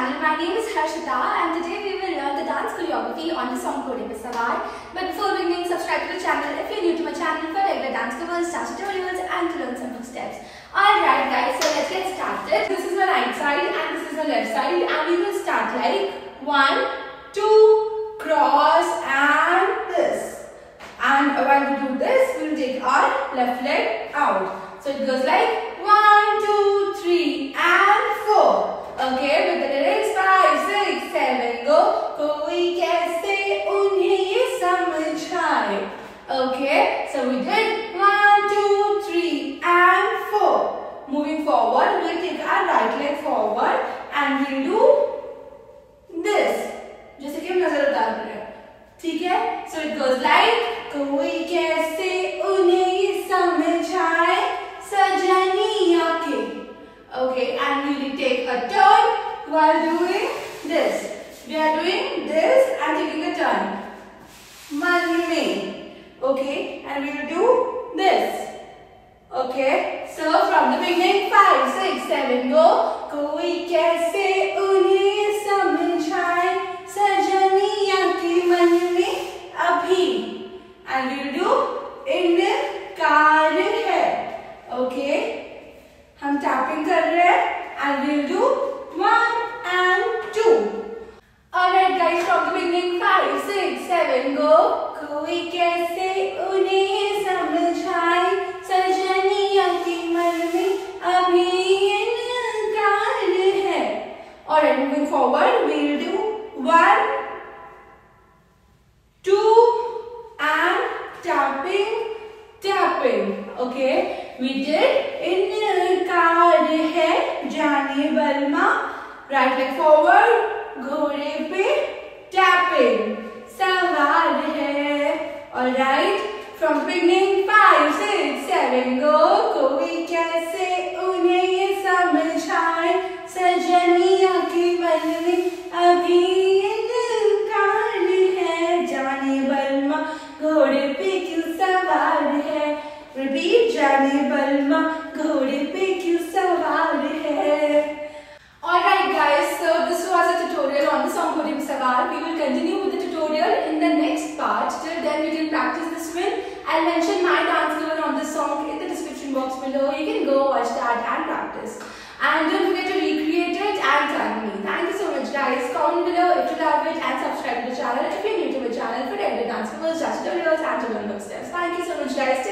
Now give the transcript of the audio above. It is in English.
channel. My name is Harshita and today we will learn the dance choreography on the song Ghodey Sawaar. But before beginning, subscribe to the channel if you're new to my channel for regular dance covers, dance tutorials and to learn some good steps. Alright guys, so let's get started. This is my right side and this is my left side and we will start like one, two, cross and this. And while we do this, we will take our left leg out. So it goes like so we did one, two, three and four. Moving forward, we'll take our right leg forward and we'll do this. जैसे कि हम नजर उतार रहे हैं ठीक है so it goes like कोई कैसे उन्हें ये समझ आए सजनिया के okay and we will take a turn while doing this we are doing this and taking a turn मन में okay and we will do this okay so from the beginning five six seven go कोई कैसे उन्हें समझाए सजनिया के मन में अभी and we will do इनकार है okay हम टैपिंग कर रहे हैं and we will do one and two Alright guys, from the beginning, five, six, seven, go. कोई कैसे उन्हें समझाए? सजनिया के मन में अभी इनकार है। और moving forward we'll do one two and tapping tapping okay we did इनकार है, जाने बलमा। राइट लेग फॉरवर्ड घोड़े पे टैपिंग सवार है alright from beginning five six seven कोई कैसे उन्हें ये समझाए सजनिया के मन में अभी इनकार है जाने बलमा घोड़े पे क्यों सवार है रिपीट जाने बलमा I'll mention my dance cover on this song in the description box below. You can go watch that and practice. And don't forget to recreate it and tag me. Thank you so much guys. Comment below if you love it and subscribe to the channel if you're new to my channel for regular dance covers, dance tutorials and good steps. Thank you so much guys.